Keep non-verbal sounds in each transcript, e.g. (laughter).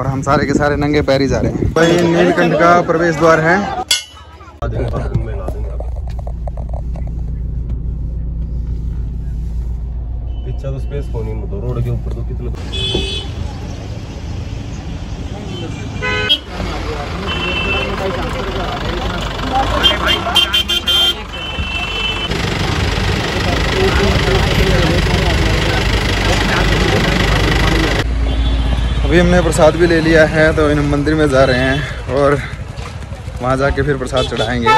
और हम सारे के सारे नंगे पैर ही जा रहे हैं। भाई, नीलकंठ का प्रवेश द्वार है। तो स्पेस होनी मतलब रोड के ऊपर तो कितने अभी हमने प्रसाद भी ले लिया है तो इन मंदिर में जा रहे हैं और वहाँ जाके फिर प्रसाद चढ़ाएँगे।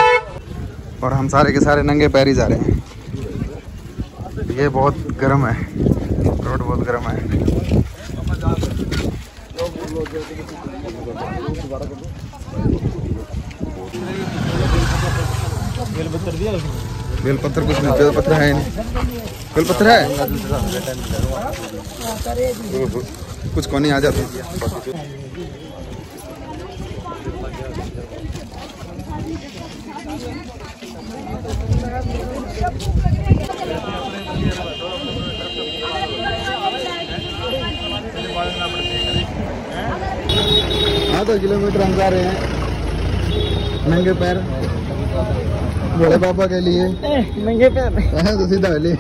और हम सारे के सारे नंगे पैर ही जा रहे हैं। ये बहुत गर्म है। रोड बहुत गर्म है। बेलपत्र कुछ नहीं बेलपत्र है नहीं। बेलपत्र है? कुछ को नहीं आ जाता। आधा किलोमीटर हम जा रहे हैं। नंगे पैर। बड़े पापा के लिए। नंगे पैर। हाँ, तो सीधा ले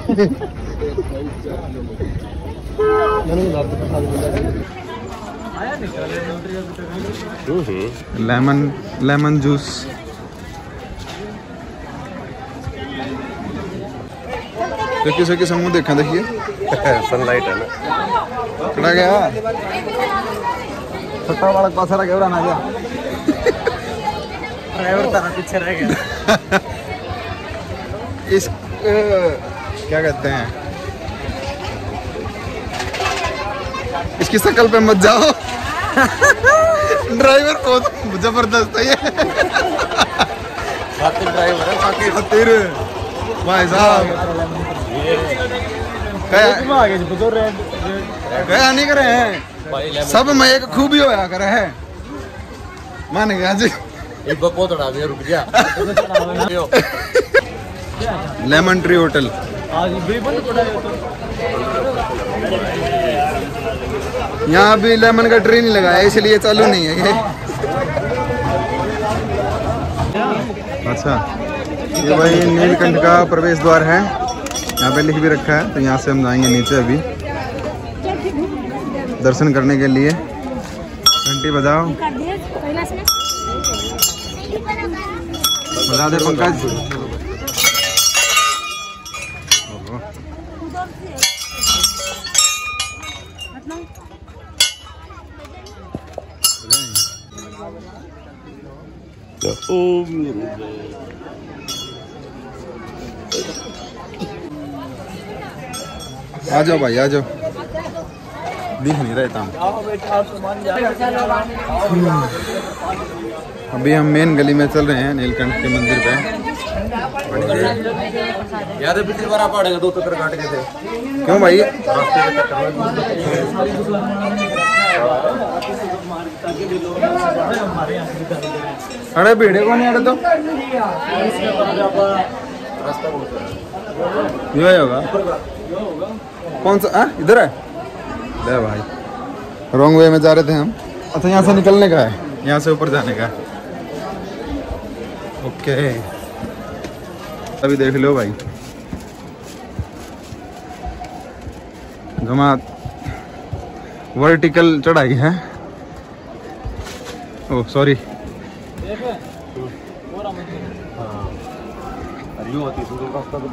लेमन लेमन जूस तो किसी के समूह देखा देखिए सनलाइट है ना खड़ा गया सट्टा वाला पास रहा गया ना गया ड्राइवर तारा पीछे रह गया इस क्या कहते हैं इसकी शक्ल पे मत जाओ। ड्राइवर बहुत ज़बरदस्त है ये। ड्राइवर है बाकी खातिर भाई साहब। कया आगे जो रेड नहीं करे हैं। सब में एक खूबी होया करे है। मान गया जी। एक बहुत उड़ा दिया रुक गया लेमन ट्री होटल। आज भी बंद पड़ा है तो। यहाँ भी लेमन का ट्री नहीं लगाया, इसलिए चालू नहीं है ये। अच्छा ये भाई नीलकंठ का प्रवेश द्वार है। यहाँ पे लिख भी रखा है तो यहाँ से हम जाएँगे नीचे अभी। दर्शन करने के लिए। घंटी बजाओ। बजा दे पंकज। आ जाओ भाई, आ जाओ। दिख नहीं रहे tam अभी हम मेन गली में चल रहे हैं, नीलकंठ के मंदिर पे। यार पिछली बार आप दो चक्कर काट के थे। क्यों भाई? अरे भीड़े को नहीं अड़े तो? होगा। कौन सा? आ? इधर है? ले भाई। रॉन्ग वे में जा रहे थे हम। अच्छा यहाँ से निकलने का है। यहाँ से ऊपर जाने का है। ओके अभी देख लो भाई। जमात वर्टिकल चढ़ाई है। ओह सॉरी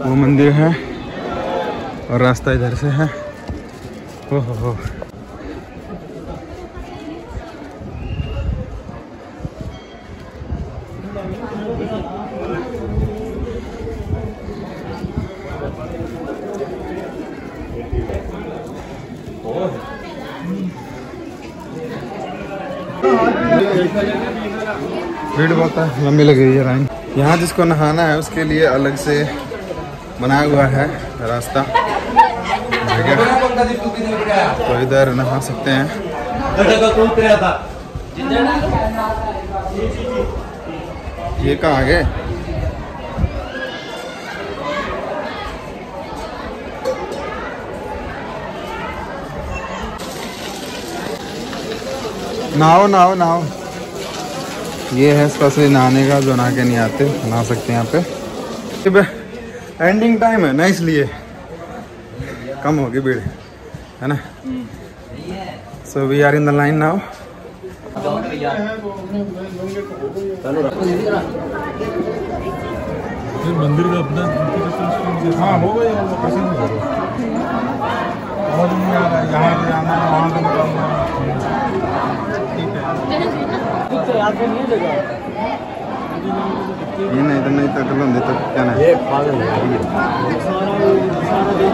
वो मंदिर है और रास्ता इधर से है। ओ हो हो। भीड़ बहुत है, लंबी लग रही है लाइन यहाँ जिसको नहाना है, उसके लिए अलग से बनाया हुआ है रास्ता। तो इधर नहा सकते हैं। ये कहाँ गए? नहाओ नहाओ नहाओ। ये है स्पेशली नहाने का जो नहा के नहीं आते नहा सकते हैं यहाँ पे। एंडिंग टाइम है ना इसलिए। कम होगी भीड़ है ना? So we are in the line now मंदिर का अपना हाँ हो गया और यहाँ से आना है। वहाँ से निकलना ये नहीं तो नहीं तो अकल होंदी तो क्या ना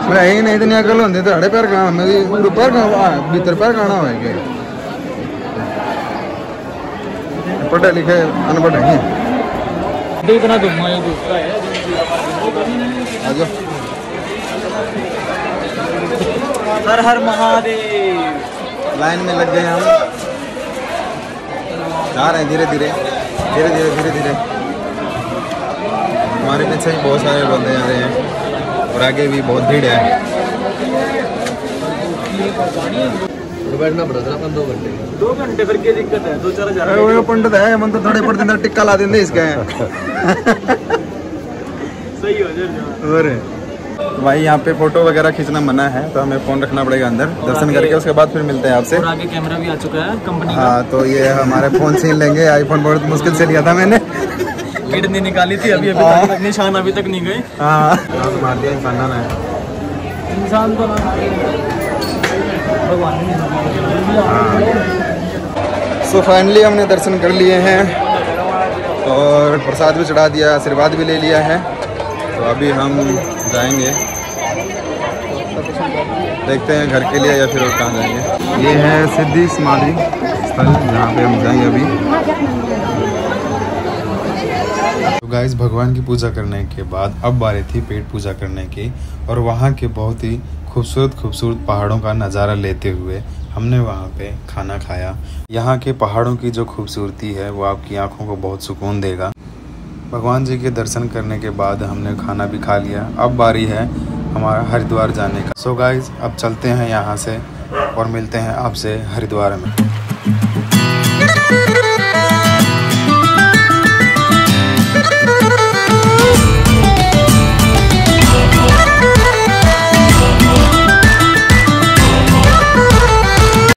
मैं यही नहीं तो नहीं अकल होंदी तो अड़े पैर कहाँ मेरी ऊपर कहाँ भीतर पैर कहाँ हो गए पढ़े लिखे अनपढ़ हैं। इतना घुमा ये दूसरा है। आ हर हर महादेव। लाइन में लग गए हम। जा रहे हैं धीरे धीरे धीरे धीरे धीरे धीरे। हमारे पीछे भी बहुत सारे बंदे जा रहे हैं और आगे भी बहुत भीड़ है। दो घंटे। फिर क्या दिक्कत है? दो चार हज़ार वो पंडित है मन तो थोड़े पड़ते अंदर टिक्का ला देंगे इसका। (laughs) सही हो जाए और भाई यहाँ पे फ़ोटो वगैरह खींचना मना है तो हमें फ़ोन रखना पड़ेगा अंदर। दर्शन करके उसके बाद फिर मिलते हैं आपसे। आगे कैमरा भी आ चुका है कंपनी हाँ तो ये हमारे फ़ोन छीन लेंगे। आईफोन बहुत मुश्किल से लिया था मैंने। निकाली थी अभी अभी हाँ। तक निशान अभी तक नहीं हाँ। मार दिया इंसान ने इंसान तो सो फाइनली हमने दर्शन कर लिए हैं। और प्रसाद भी चढ़ा दिया आशीर्वाद भी ले लिया है। अभी हम जाएँगे। देखते हैं घर के लिए या फिर और कहाँ जाएँगे। ये है सिद्धि समाधि स्थल, जहाँ पे हम जाएँगे अभी। तो गाइस भगवान की पूजा करने के बाद अब बारी थी पेट पूजा करने की और वहाँ के बहुत ही खूबसूरत खूबसूरत पहाड़ों का नज़ारा लेते हुए हमने वहाँ पे खाना खाया। यहाँ के पहाड़ों की जो खूबसूरती है, वो आपकी आँखों को बहुत सुकून देगा। भगवान जी के दर्शन करने के बाद हमने खाना भी खा लिया। अब बारी है हमारा हरिद्वार जाने का। सो so गाइज़ अब चलते हैं यहाँ से और मिलते हैं आपसे हरिद्वार में।